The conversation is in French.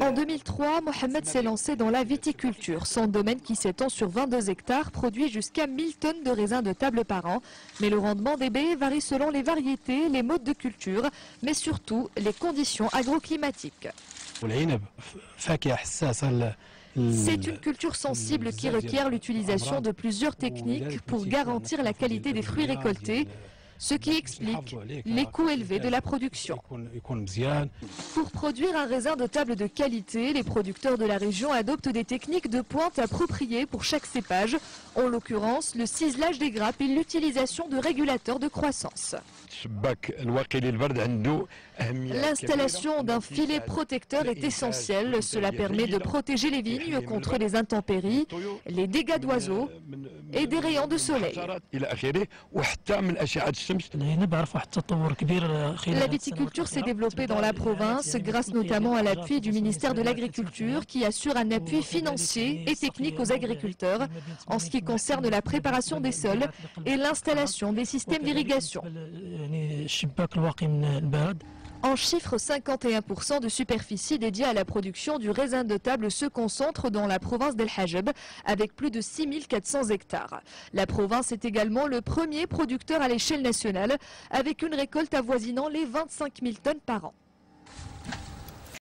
En 2003, Mohamed s'est lancé dans la viticulture. Son domaine qui s'étend sur 22 hectares produit jusqu'à 1000 tonnes de raisins de table par an. Mais le rendement des baies varie selon les variétés, les modes de culture, mais surtout les conditions agroclimatiques. C'est une culture sensible qui requiert l'utilisation de plusieurs techniques pour garantir la qualité des fruits récoltés, ce qui explique les coûts élevés de la production. Pour produire un raisin de table de qualité, les producteurs de la région adoptent des techniques de pointe appropriées pour chaque cépage, en l'occurrence le ciselage des grappes et l'utilisation de régulateurs de croissance. L'installation d'un filet protecteur est essentielle. Cela permet de protéger les vignes contre les intempéries, les dégâts d'oiseaux et des rayons de soleil. La viticulture s'est développée dans la province grâce notamment à l'appui du ministère de l'Agriculture qui assure un appui financier et technique aux agriculteurs en ce qui concerne la préparation des sols et l'installation des systèmes d'irrigation. En chiffre, 51% de superficie dédiée à la production du raisin de table se concentre dans la province d'El Hajeb, avec plus de 6400 hectares. La province est également le premier producteur à l'échelle nationale, avec une récolte avoisinant les 25 000 tonnes par an.